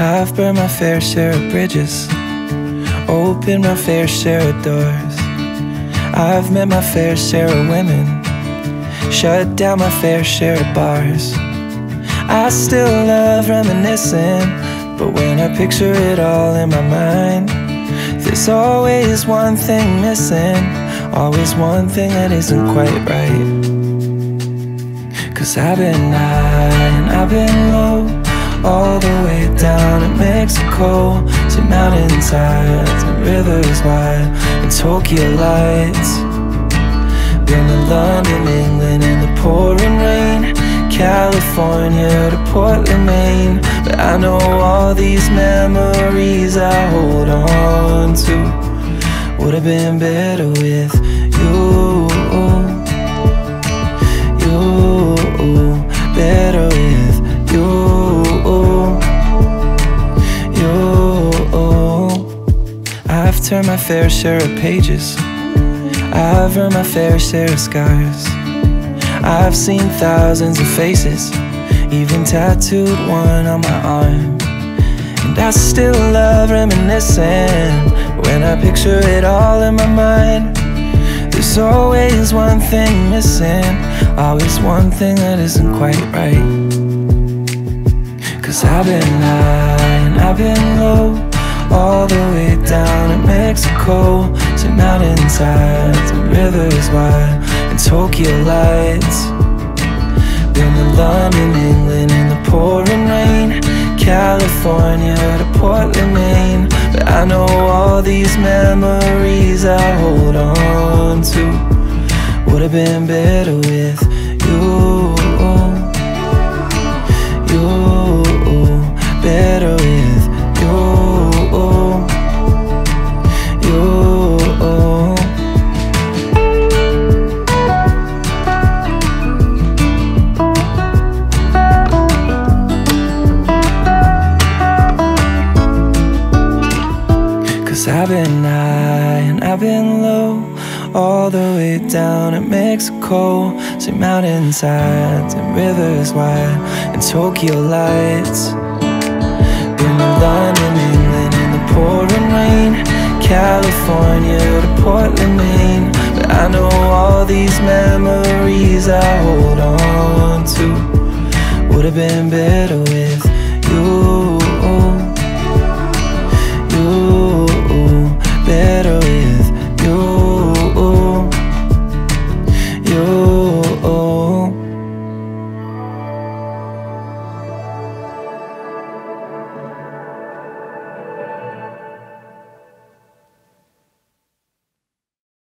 I've burned my fair share of bridges, opened my fair share of doors. I've met my fair share of women, shut down my fair share of bars. I still love reminiscing, but when I picture it all in my mind, there's always one thing missing, always one thing that isn't quite right. Cause I've been high and I've been low, all the way down Mexico, to mountainsides and rivers wide, and Tokyo lights. Been to London, England in the pouring rain. California to Portland, Maine. But I know all these memories I hold on to. Would have been better with You, turned my fair share of pages I've earned my fair share of scars. I've seen thousands of faces, even tattooed one on my arm. And I still love reminiscing when I picture it all in my mind. There's always one thing missing, always one thing that isn't quite right. Cause I've been high and I've been low all the way down Mexico To mountainsides and rivers wide And Tokyo lights. Been to London, England in the pouring rain California to Portland, Maine. But I know all these memories I hold on to Would have been better with you. You, better with I've been high and I've been low All the way down in Mexico. To mountainsides and rivers wide. And Tokyo lights. Been to London, England in the pouring rain. California to Portland, Maine. But I know all these memories I hold on to. Would have been better with you